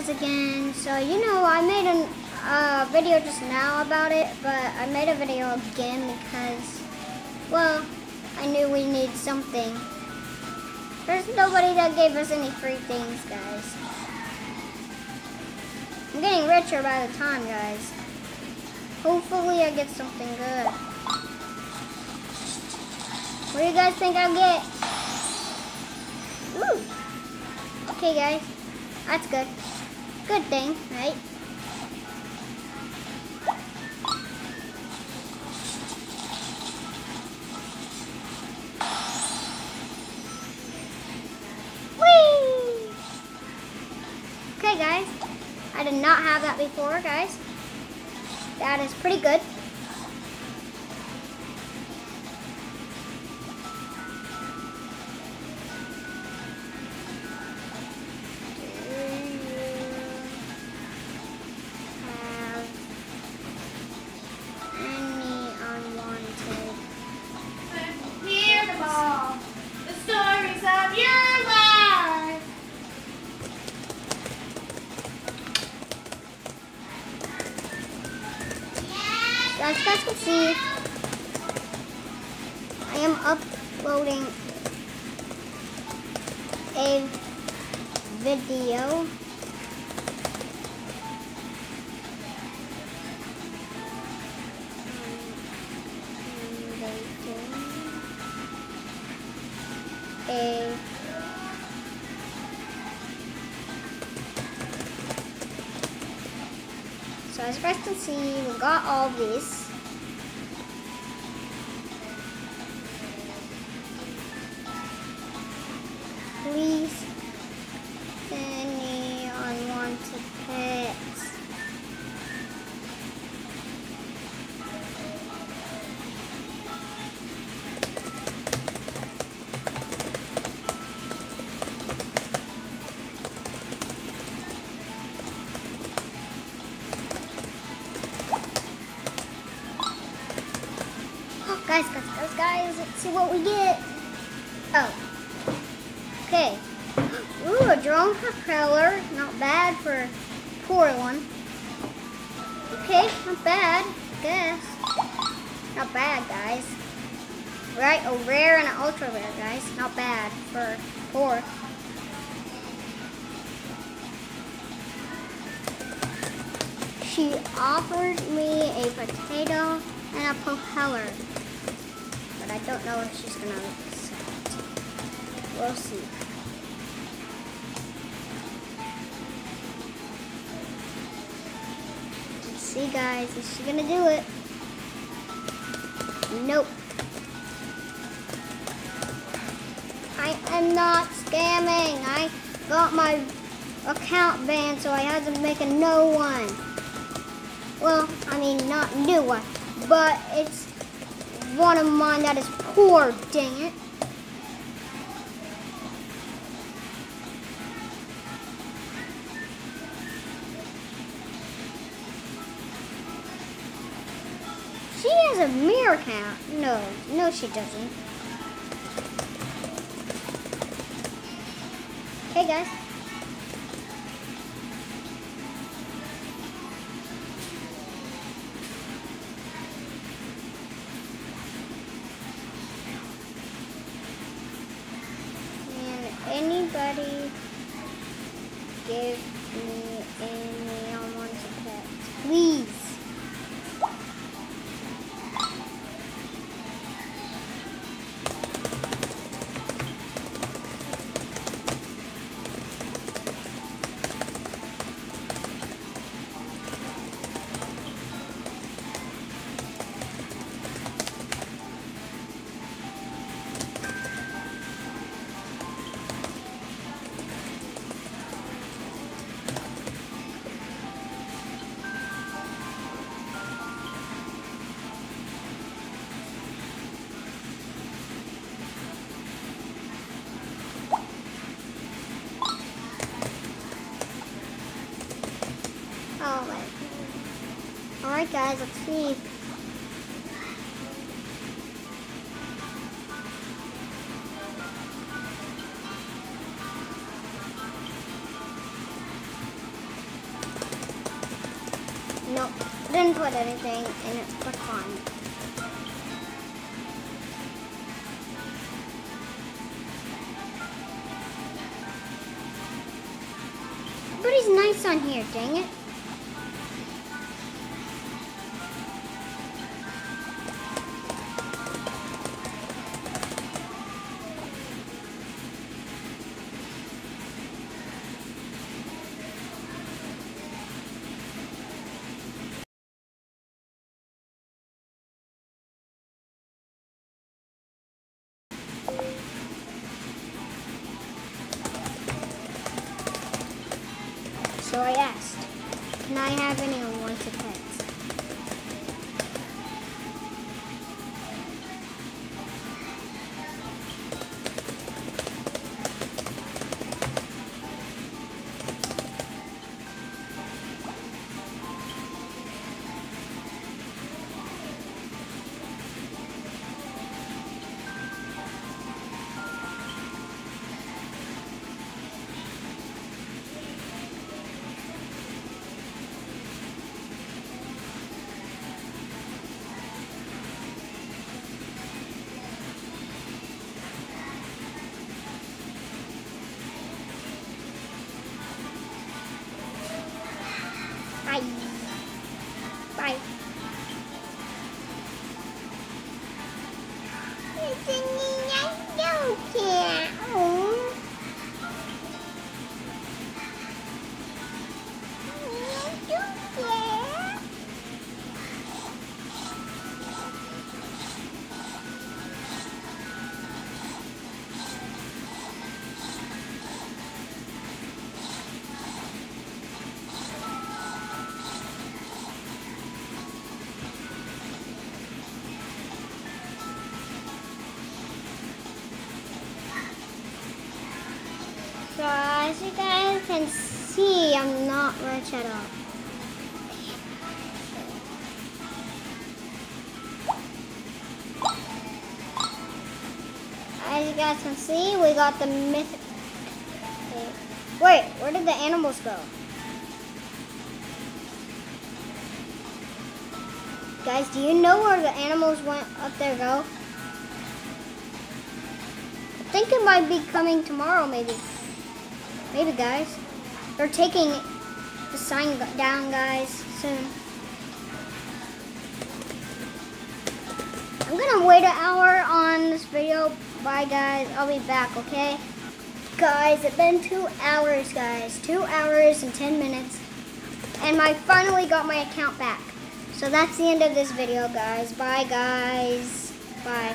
guys again. So, you know, I made a uh, video just now about it, but I made a video again because, well, I knew we need something. There's nobody that gave us any free things, guys. I'm getting richer by the time, guys. Hopefully I get something good. What do you guys think I'll get? Ooh. Okay, guys. That's good. Good thing, right? Whee! Okay, guys. I did not have that before, guys. That is pretty good. As you guys can see, I am uploading a video. So as you guys can see, we got all these. Guys, guys, guys, guys, let's see what we get. Oh. Okay. Ooh, a drone propeller. Not bad for poor one. Okay, not bad, I guess. Not bad, guys. Right, a rare and an ultra rare, guys. Not bad for poor. She offered me a potato and a propeller. But I don't know if she's gonna accept. We'll see. Let's see guys, is she gonna do it? Nope. I am not scamming. I got my account banned, so I had to make a no one. Well, I mean, not new one, but it's one of mine that is poor, dang it. She has a mirror account. No, no she doesn't. Hey guys. Guys, let's see. didn't put anything in it. But he's nice on here, dang it. So I asked, can I have any unwanted to Bye. It's a nice can see, I'm not rich at all. As you guys can see, we got the myth. Wait, where did the animals go? Guys, do you know where the animals went up there go? I think it might be coming tomorrow, maybe. Maybe, guys. They're taking the sign down, guys, soon. I'm gonna wait an hour on this video. Bye, guys. I'll be back, okay? Guys, it's been two hours, guys. Two hours and ten minutes. And I finally got my account back. So that's the end of this video, guys. Bye, guys. Bye.